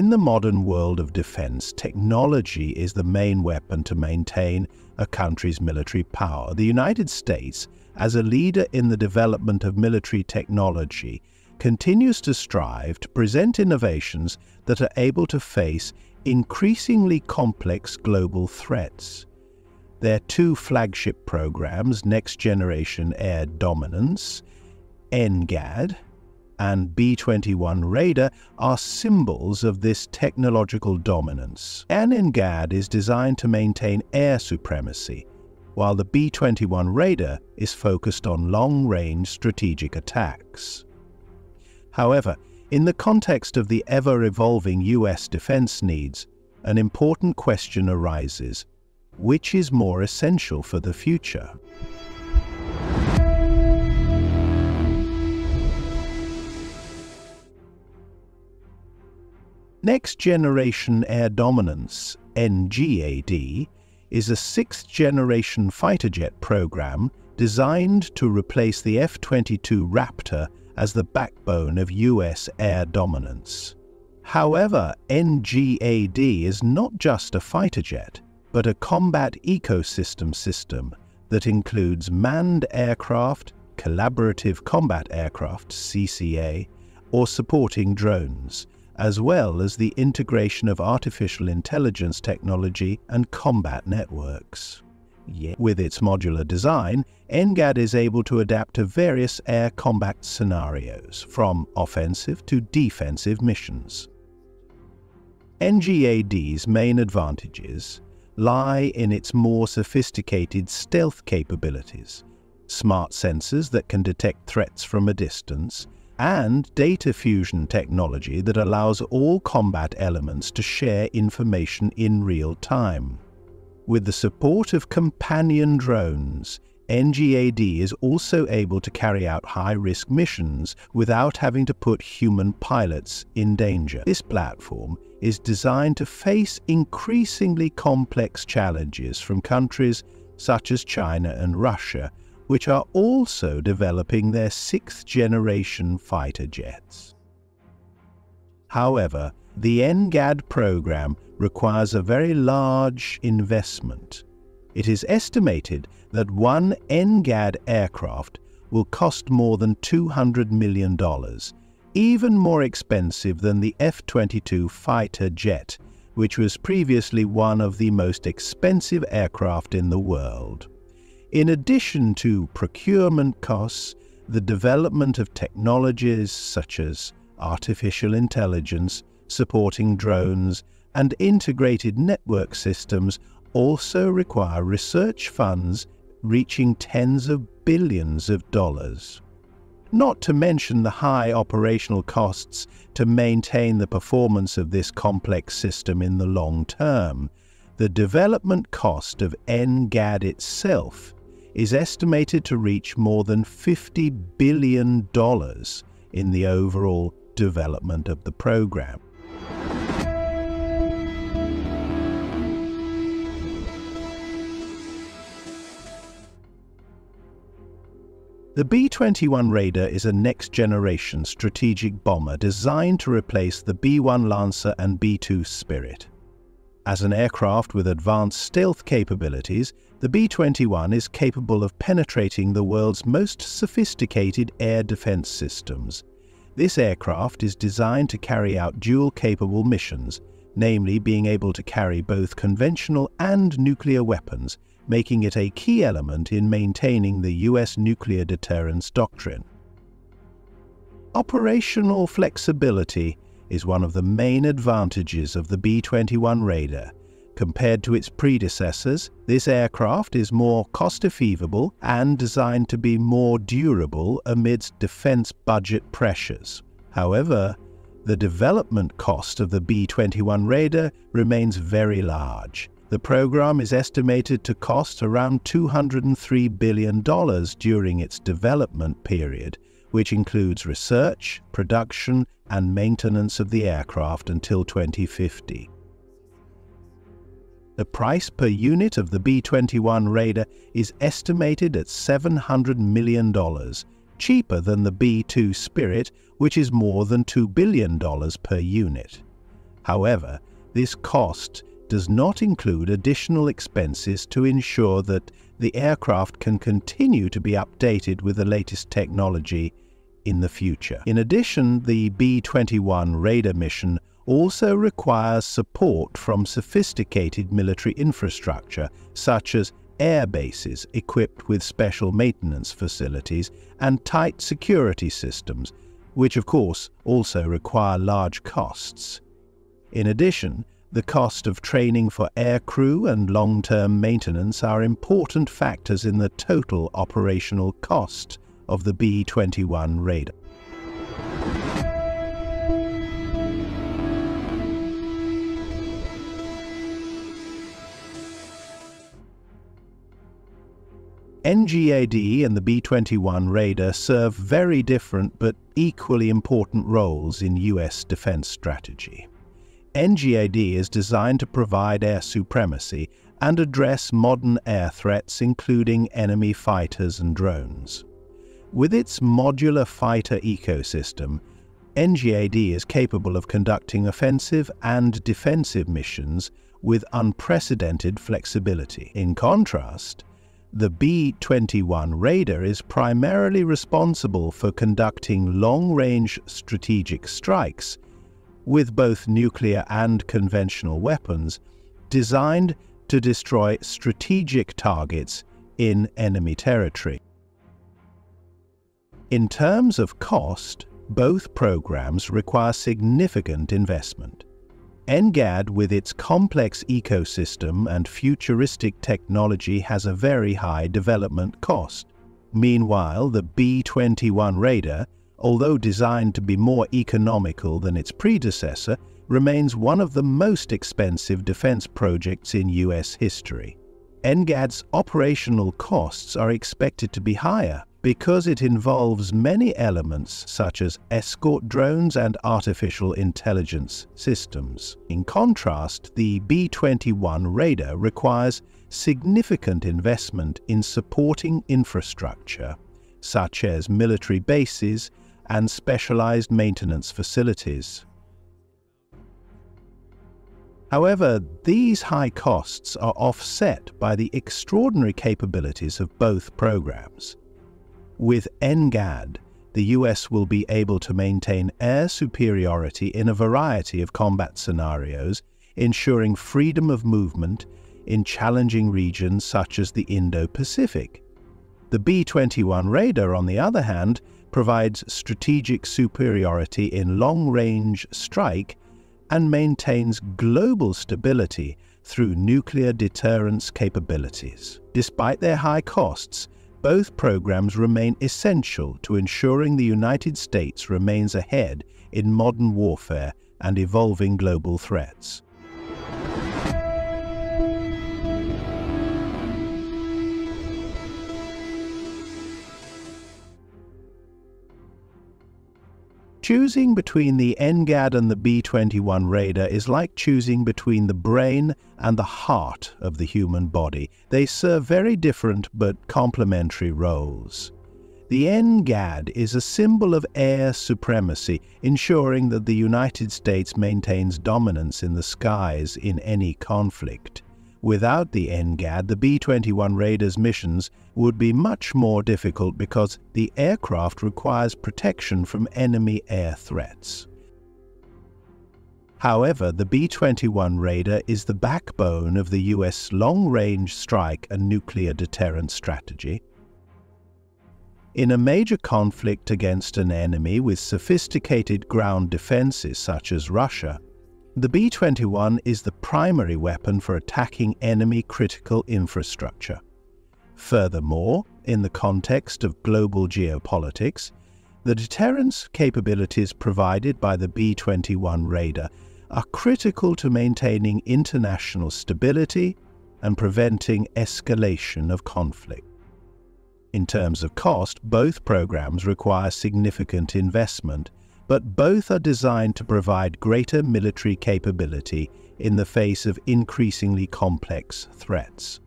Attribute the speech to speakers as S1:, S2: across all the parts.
S1: In the modern world of defense, technology is the main weapon to maintain a country's military power. The United States, as a leader in the development of military technology, continues to strive to present innovations that are able to face increasingly complex global threats. Their two flagship programs, Next Generation Air Dominance, NGAD, and B-21 Raider are symbols of this technological dominance. An NGAD is designed to maintain air supremacy, while the B-21 Raider is focused on long-range strategic attacks. However, in the context of the ever-evolving US defense needs, an important question arises. Which is more essential for the future? Next Generation Air Dominance, NGAD, is a sixth-generation fighter jet program designed to replace the F-22 Raptor as the backbone of US air dominance. However, NGAD is not just a fighter jet, but a combat ecosystem system that includes manned aircraft, collaborative combat aircraft, CCA, or supporting drones, as well as the integration of artificial intelligence technology and combat networks. Yet, with its modular design, NGAD is able to adapt to various air combat scenarios, from offensive to defensive missions. NGAD's main advantages lie in its more sophisticated stealth capabilities, smart sensors that can detect threats from a distance, and data fusion technology that allows all combat elements to share information in real time. With the support of companion drones, NGAD is also able to carry out high-risk missions without having to put human pilots in danger. This platform is designed to face increasingly complex challenges from countries such as China and Russia, which are also developing their sixth-generation fighter jets. However, the NGAD program requires a very large investment. It is estimated that one NGAD aircraft will cost more than $200 million, even more expensive than the F-22 fighter jet, which was previously one of the most expensive aircraft in the world. In addition to procurement costs, the development of technologies such as artificial intelligence, supporting drones, and integrated network systems also require research funds reaching tens of billions of dollars. Not to mention the high operational costs to maintain the performance of this complex system in the long term, the development cost of NGAD itself is estimated to reach more than $50 billion in the overall development of the program. The B-21 Raider is a next-generation strategic bomber designed to replace the B-1 Lancer and B-2 Spirit. As an aircraft with advanced stealth capabilities, the B-21 is capable of penetrating the world's most sophisticated air defense systems. This aircraft is designed to carry out dual-capable missions, namely being able to carry both conventional and nuclear weapons, making it a key element in maintaining the US nuclear deterrence doctrine. Operational flexibility is one of the main advantages of the B-21 Raider. Compared to its predecessors, this aircraft is more cost-effective and designed to be more durable amidst defense budget pressures. However, the development cost of the B-21 Raider remains very large. The program is estimated to cost around $203 billion during its development period, which includes research, production, and maintenance of the aircraft until 2050. The price per unit of the B-21 Raider is estimated at $700 million, cheaper than the B-2 Spirit, which is more than $2 billion per unit. However, this cost does not include additional expenses to ensure that the aircraft can continue to be updated with the latest technology in the future. In addition, the B 21 Raider mission also requires support from sophisticated military infrastructure, such as air bases equipped with special maintenance facilities and tight security systems, which of course also require large costs. In addition, the cost of training for aircrew and long-term maintenance are important factors in the total operational cost of the B-21 Raider. NGAD and the B-21 Raider serve very different but equally important roles in US defense strategy. NGAD is designed to provide air supremacy and address modern air threats including enemy fighters and drones. With its modular fighter ecosystem, NGAD is capable of conducting offensive and defensive missions with unprecedented flexibility. In contrast, the B-21 Raider is primarily responsible for conducting long-range strategic strikes with both nuclear and conventional weapons designed to destroy strategic targets in enemy territory. In terms of cost, both programs require significant investment. NGAD, with its complex ecosystem and futuristic technology, has a very high development cost. Meanwhile, the B-21 Raider although designed to be more economical than its predecessor, remains one of the most expensive defense projects in US history. NGAD's operational costs are expected to be higher because it involves many elements such as escort drones and artificial intelligence systems. In contrast, the B-21 Raider requires significant investment in supporting infrastructure, such as military bases and specialized maintenance facilities. However, these high costs are offset by the extraordinary capabilities of both programs. With NGAD, the US will be able to maintain air superiority in a variety of combat scenarios, ensuring freedom of movement in challenging regions such as the Indo-Pacific. The B-21 Raider, on the other hand, provides strategic superiority in long-range strike and maintains global stability through nuclear deterrence capabilities. Despite their high costs, both programs remain essential to ensuring the United States remains ahead in modern warfare and evolving global threats. Choosing between the NGAD and the B-21 Raider is like choosing between the brain and the heart of the human body. They serve very different but complementary roles. The NGAD is a symbol of air supremacy, ensuring that the United States maintains dominance in the skies in any conflict. Without the NGAD, the B-21 Raider's missions would be much more difficult because the aircraft requires protection from enemy air threats. However, the B-21 Raider is the backbone of the US long-range strike and nuclear deterrent strategy. In a major conflict against an enemy with sophisticated ground defenses such as Russia, the B-21 is the primary weapon for attacking enemy critical infrastructure. Furthermore, in the context of global geopolitics, the deterrence capabilities provided by the B-21 Raider are critical to maintaining international stability and preventing escalation of conflict. In terms of cost, both programs require significant investment but both are designed to provide greater military capability in the face of increasingly complex threats.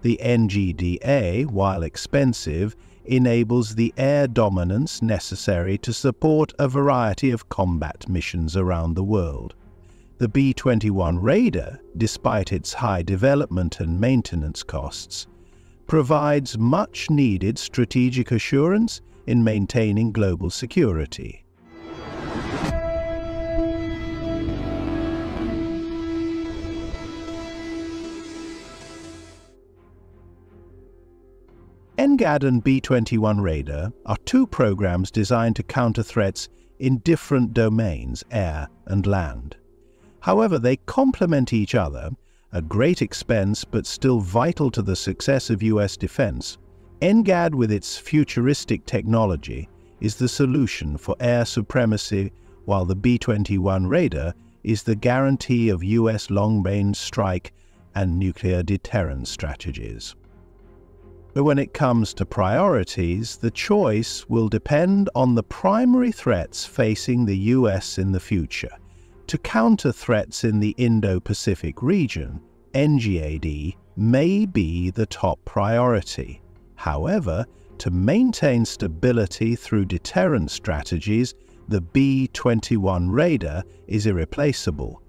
S1: The NGDA, while expensive, enables the air dominance necessary to support a variety of combat missions around the world. The B-21 Raider, despite its high development and maintenance costs, provides much-needed strategic assurance in maintaining global security. NGAD and B-21 Raider are two programs designed to counter threats in different domains, air and land. However, they complement each other, a great expense but still vital to the success of US defense. NGAD with its futuristic technology is the solution for air supremacy while the B-21 Raider is the guarantee of US long-range strike and nuclear deterrence strategies. But when it comes to priorities, the choice will depend on the primary threats facing the US in the future. To counter threats in the Indo-Pacific region, NGAD may be the top priority. However, to maintain stability through deterrent strategies, the B-21 Raider is irreplaceable.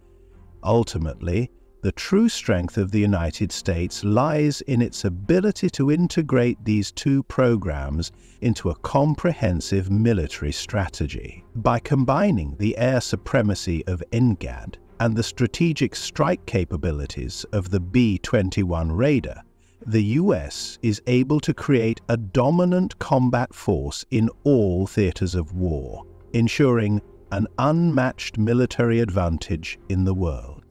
S1: Ultimately, the true strength of the United States lies in its ability to integrate these two programs into a comprehensive military strategy. By combining the air supremacy of NGAD and the strategic strike capabilities of the B-21 Raider, the US is able to create a dominant combat force in all theaters of war, ensuring an unmatched military advantage in the world.